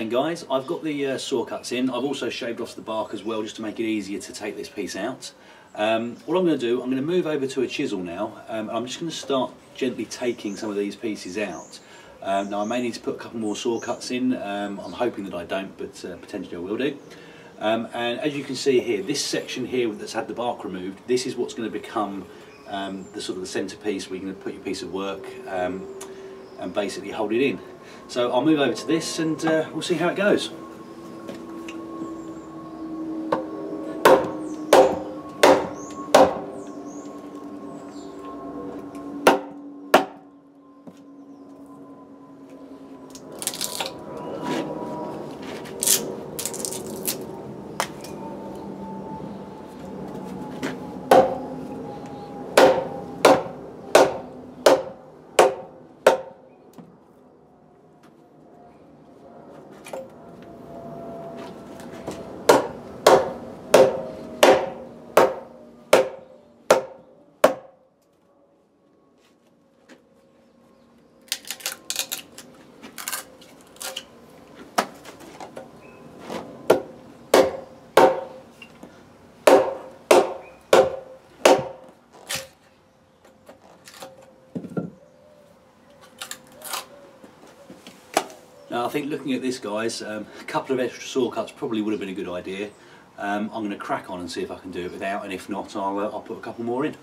then guys, I've got the uh, saw cuts in. I've also shaved off the bark as well just to make it easier to take this piece out. Um, what I'm going to do, I'm going to move over to a chisel now. Um, I'm just going to start gently taking some of these pieces out. Um, now I may need to put a couple more saw cuts in. Um, I'm hoping that I don't, but uh, potentially I will do. Um, and as you can see here, this section here that's had the bark removed, this is what's going to become um, the sort of the centerpiece where you're going to put your piece of work and basically hold it in. So I'll move over to this and uh, we'll see how it goes. Now I think looking at this guys, um, a couple of extra saw cuts probably would have been a good idea. Um, I'm going to crack on and see if I can do it without and if not I'll, uh, I'll put a couple more in.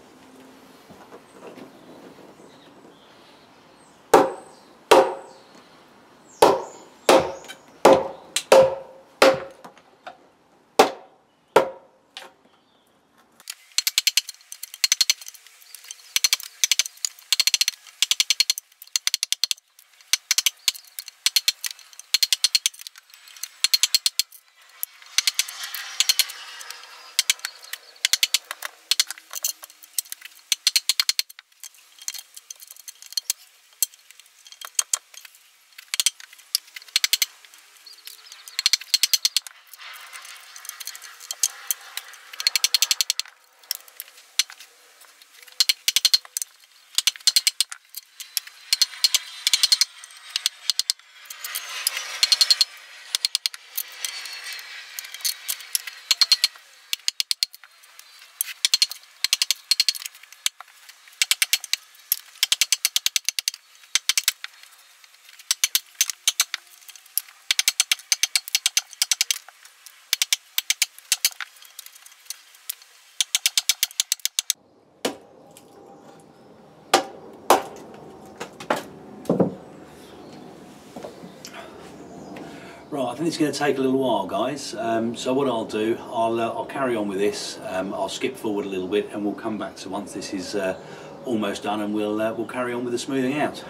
Right, I think it's going to take a little while, guys. Um, so what I'll do, I'll, uh, I'll carry on with this. Um, I'll skip forward a little bit, and we'll come back to once this is uh, almost done, and we'll uh, we'll carry on with the smoothing out.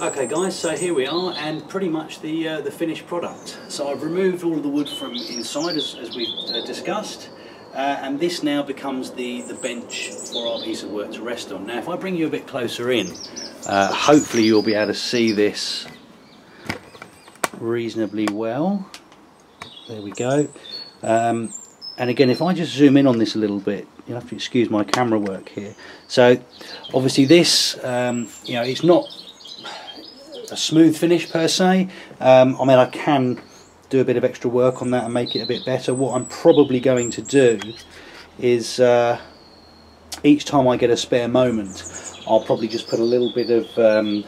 Okay, guys. So here we are, and pretty much the uh, the finished product. So I've removed all of the wood from inside, as, as we've uh, discussed. Uh, and this now becomes the, the bench for our piece of work to rest on. Now if I bring you a bit closer in, hopefully you'll be able to see this reasonably well. There we go. Um, and again, if I just zoom in on this a little bit, you'll have to excuse my camera work here. So, obviously, this, um, you know, it's not a smooth finish per se. Um, I mean, I can do a bit of extra work on that and make it a bit better. What I'm probably going to do is uh, each time I get a spare moment, I'll probably just put a little bit of um,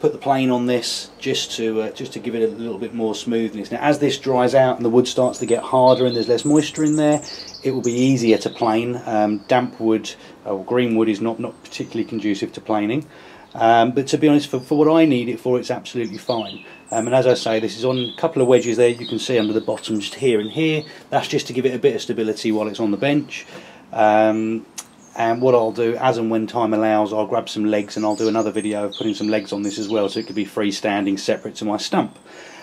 put the plane on this just to uh, just to give it a little bit more smoothness. Now as this dries out and the wood starts to get harder and there's less moisture in there, it will be easier to plane. Um, damp wood or green wood is not, not particularly conducive to planing. Um, but to be honest, for, for what I need it for, it's absolutely fine. Um, and as I say, this is on a couple of wedges there, you can see under the bottom just here and here. That's just to give it a bit of stability while it's on the bench. Um, and what I'll do as and when time allows I'll grab some legs and I'll do another video of putting some legs on this as well so it could be freestanding separate to my stump.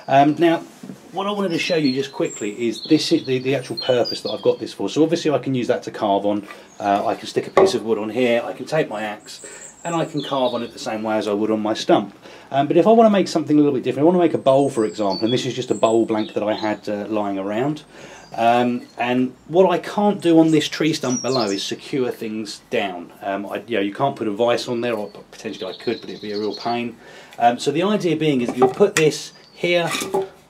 Um, now what I wanted to show you just quickly is this is the, the actual purpose that I've got this for. So obviously I can use that to carve on, uh, I can stick a piece of wood on here, I can take my axe and I can carve on it the same way as I would on my stump. Um, but if I want to make something a little bit different, I want to make a bowl for example, and this is just a bowl blank that I had uh, lying around. Um, and what I can't do on this tree stump below is secure things down. Um, I, you know, you can't put a vice on there, or potentially I could, but it'd be a real pain. Um, so the idea being is you'll put this here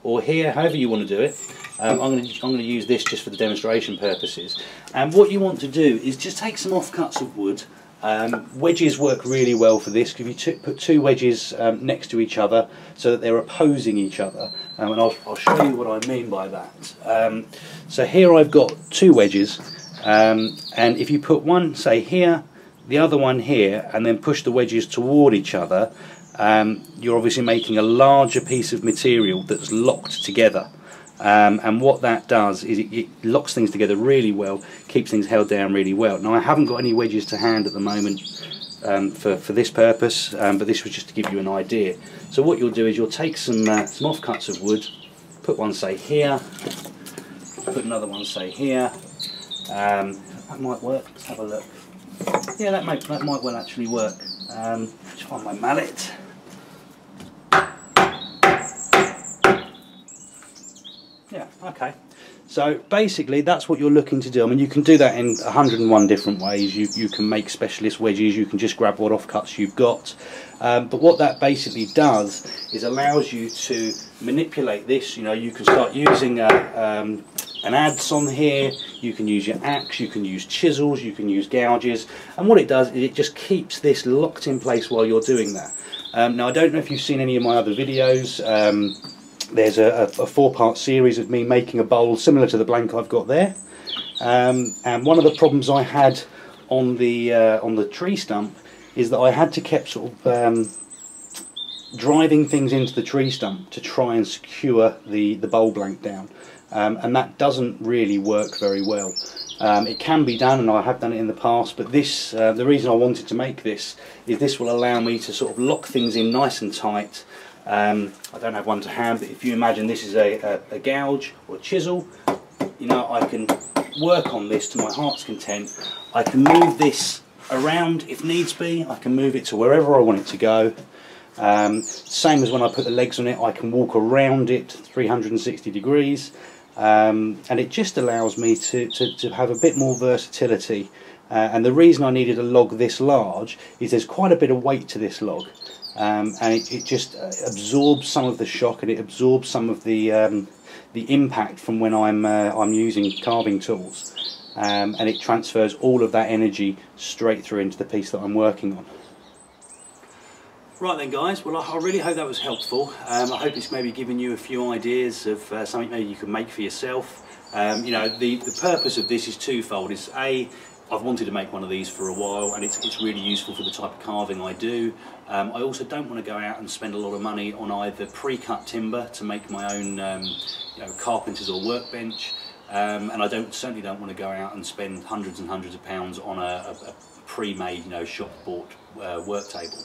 or here, however you want to do it. Um, I'm going to I'm going to use this just for the demonstration purposes. And what you want to do is just take some offcuts of wood. Um, wedges work really well for this. If you put two wedges um, next to each other so that they're opposing each other, um, and I'll, I'll, show you what I mean by that. Um, so here I've got two wedges, um, and if you put one, say here, the other one here, and then push the wedges toward each other, um, you're obviously making a larger piece of material that's locked together. Um, and what that does is it, it, locks things together really well, keeps things held down really well. Now I haven't got any wedges to hand at the moment um, for, for this purpose, um, but this was just to give you an idea. So what you'll do is you'll take some, uh, some offcuts of wood, put one say here, put another one say here, um, that might work, let's have a look. Yeah, that might, that might well actually work. Um, find my mallet. Yeah, okay. So basically that's what you're looking to do. I mean you can do that in 101 different ways. You, you can make specialist wedges, you can just grab what offcuts you've got. Um, but what that basically does is allows you to manipulate this. You know, you can start using a, um, an adze on here, you can use your axe, you can use chisels, you can use gouges. And what it does is it just keeps this locked in place while you're doing that. Um, now I don't know if you've seen any of my other videos. There's a, a, four part series of me making a bowl similar to the blank I've got there um, and one of the problems I had on the uh, on the tree stump is that I had to keep sort of um, driving things into the tree stump to try and secure the, the bowl blank down um, and that doesn't really work very well. Um, it can be done and I have done it in the past but this uh, the reason I wanted to make this is this will allow me to sort of lock things in nice and tight um, I don't have one to hand, but if you imagine this is a, a, a gouge or a chisel, you know, I can work on this to my heart's content. I can move this around if needs be. I can move it to wherever I want it to go. Um, same as when I put the legs on it, I can walk around it 360 degrees. Um, and it just allows me to, to, to, have a bit more versatility. Uh, and the reason I needed a log this large is there's quite a bit of weight to this log um, and it, it, just uh, absorbs some of the shock and it absorbs some of the um, the impact from when I'm uh, I'm using carving tools um, and it transfers all of that energy straight through into the piece that I'm working on. Right then guys, well I really hope that was helpful. Um, I hope it's maybe given you a few ideas of uh, something maybe you can make for yourself. Um, you know, the, the purpose of this is twofold. It's A, I've wanted to make one of these for a while and it's, it's really useful for the type of carving I do. Um, I also don't want to go out and spend a lot of money on either pre-cut timber to make my own um, you know, carpenters or workbench um, and I don't certainly don't want to go out and spend hundreds and hundreds of pounds on a, a, a pre-made you know shop bought uh, work table.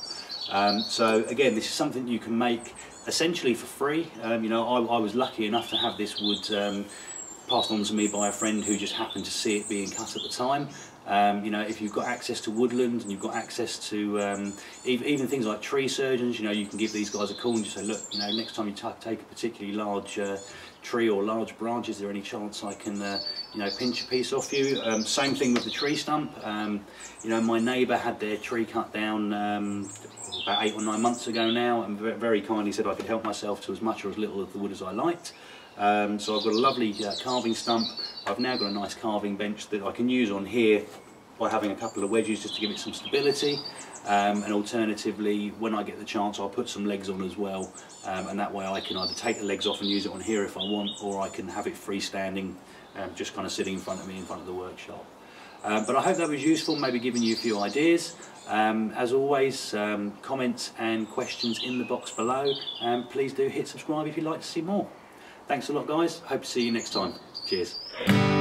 Um, so again this is something you can make essentially for free. Um, you know I, I, was lucky enough to have this wood um, passed on to me by a friend who just happened to see it being cut at the time um, you know, if you've got access to woodland and you've got access to um, even, even, things like tree surgeons, you know, you can give these guys a call and just say, look, you know, next time you take a particularly large uh, tree or large branch, is there any chance I can, uh, you know, pinch a piece off you? Um, same thing with the tree stump. Um, you know, my neighbour had their tree cut down um, about eight or nine months ago now and very kindly said I could help myself to as much or as little of the wood as I liked. Um, so I've got a lovely uh, carving stump. I've now got a nice carving bench that I can use on here by having a couple of wedges just to give it some stability. Um, and alternatively, when I get the chance, I'll put some legs on as well. Um, and that way I can either take the legs off and use it on here if I want, or I can have it freestanding, um, just kind of sitting in front of me in front of the workshop. Um, but I hope that was useful, maybe giving you a few ideas. Um, as always, um, comments and questions in the box below. And please do hit subscribe if you'd like to see more. Thanks a lot guys, hope to see you next time. Cheers.